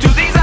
do these